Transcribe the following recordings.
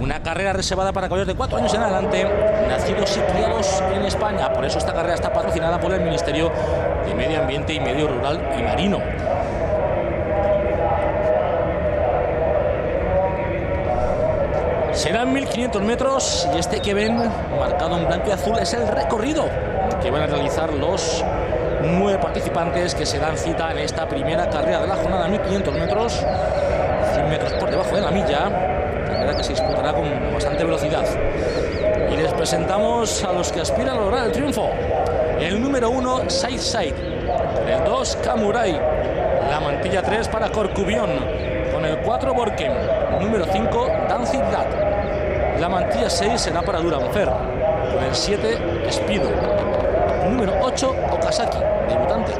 Una carrera reservada para caballos de cuatro años en adelante, nacidos y criados en España. Por eso esta carrera está patrocinada por el Ministerio de Medio Ambiente y Medio Rural y Marino. Serán 1500 metros y este que ven marcado en blanco y azul es el recorrido que van a realizar los nueve participantes que se dan cita en esta primera carrera de la jornada 1500 metros, 100 metros por debajo de la milla, carrera que se disputará con bastante velocidad. Y les presentamos a los que aspiran a lograr el triunfo. El número 1, Side Side. el 2, Kamurai. La mantilla 3 para Corcubión. Con el 4, Borken. Número 5, Danzig La mantilla 6 será para Duranfer. Con el 7, Spido número 8, Okazaki, debutante.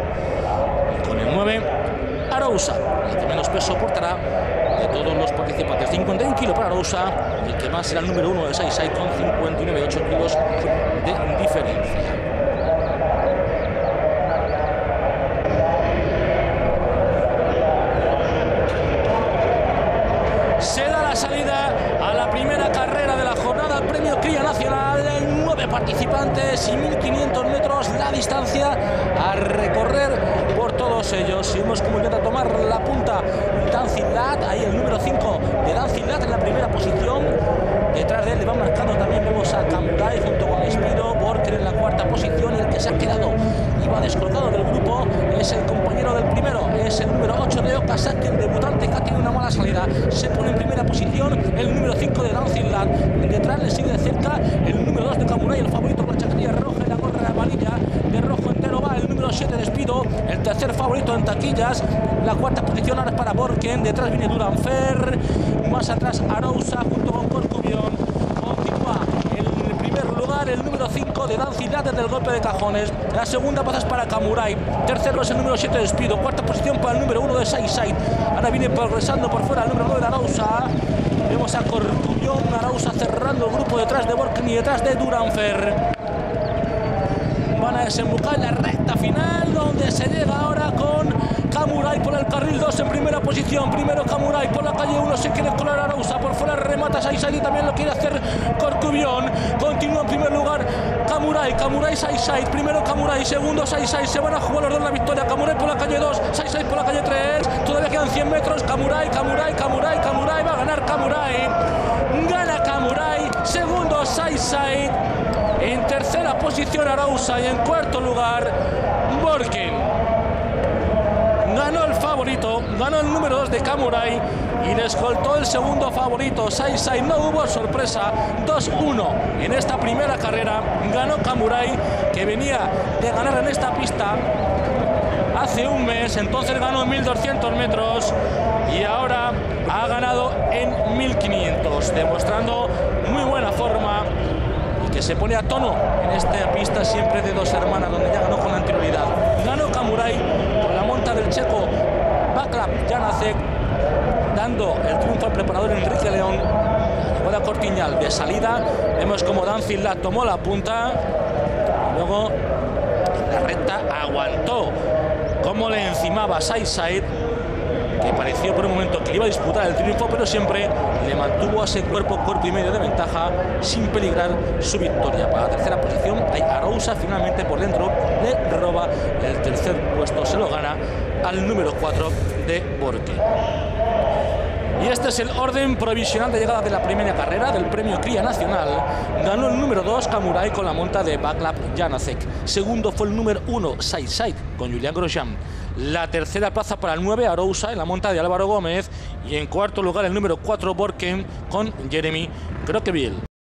Con el 9, Arousa, el que menos peso portará de todos los participantes. 51 kilos para Arousa, el que más será el número 1 de Saisai con 59,8 kilos de diferencia. Se da la salida a la primera carrera de la jornada al Premio Cría Nacional. Nueve participantes y 1500 metros la distancia a recorrer por todos ellos. Y vemos cómo intenta tomar la punta Dancilat. Ahí el número 5 de Dancilat en la primera posición. Detrás de él le va marcando también vemos a Kamurai junto con Espiro, Borker en la cuarta posición y el que se ha quedado y va descolgado del grupo es el compañero del primero, es el número 8 de Okazaki, el debutante que ha tenido una mala salida. Se pone en primera posición el número 5 de Dancilat. Detrás le sigue de cerca el número 2 de Kamurai, el favorito con la chaquetilla roja y la gorra amarilla. De rojo entero 7 de Espido, el tercer favorito en taquillas. La cuarta posición ahora es para Borken, detrás viene Duranfer, más atrás Arousa junto con Corcubión. Continúa el primer lugar el número 5 de Dancilat desde el golpe de cajones. La segunda plaza es para Kamurai. Tercero es el número 7 de Espido. Cuarta posición para el número 1 de Saisai. Ahora viene progresando por fuera el número 9 de Arousa. Vemos a Corcubión, Arausa cerrando el grupo detrás de Borken y detrás de Duranfer. A desembocar en la recta final donde se llega ahora con Kamurai por el carril 2 en primera posición. Primero Kamurai por la calle 1 se quiere colar a Arausa. Por fuera remata Saisai también lo quiere hacer Corcubión. Continúa en primer lugar Kamurai. Kamurai Saisai. Primero Kamurai. Segundo Saisai. Se van a jugar los dos la victoria. Kamurai por la calle 2. Saisai por la calle 3. Todavía quedan 100 metros. Kamurai, Kamurai, Kamurai, Kamurai. Va a ganar Kamurai. Gana Kamurai. Segundo Saisai. En tercera posición Arausa y en cuarto lugar Borken. Ganó el favorito, ganó el número 2 de Kamurai y le escoltó el segundo favorito, Saisai. No hubo sorpresa, 2-1 en esta primera carrera. Ganó Kamurai, que venía de ganar en esta pista hace un mes, entonces ganó 1200 metros y ahora ha ganado en 1500, demostrando muy buena forma y que se pone a tono en esta pista siempre de dos hermanas, donde ya ganó con anterioridad. Ganó Kamurai con la monta del checo Baklap Janacek, dando el triunfo al preparador Enrique León. Boda Cortiñal de salida, vemos como Danzilla tomó la punta, luego la recta aguantó como le encimaba Said que pareció por un momento que iba a disputar el triunfo, pero siempre le mantuvo a ese cuerpo, cuerpo y medio de ventaja sin peligrar su victoria. Para la tercera posición hay Arousa finalmente por dentro, le roba el tercer puesto, se lo gana al número 4 de Borque. Y este es el orden provisional de llegada de la primera carrera del premio Cría Nacional. Ganó el número 2 Kamurai con la monta de Baklap Janacek. Segundo fue el número 1 Saisai con Julián Grosjean. La tercera plaza para el 9 Arousa en la monta de Álvaro Gómez. Y en cuarto lugar el número 4 Borken con Jeremy Croqueville.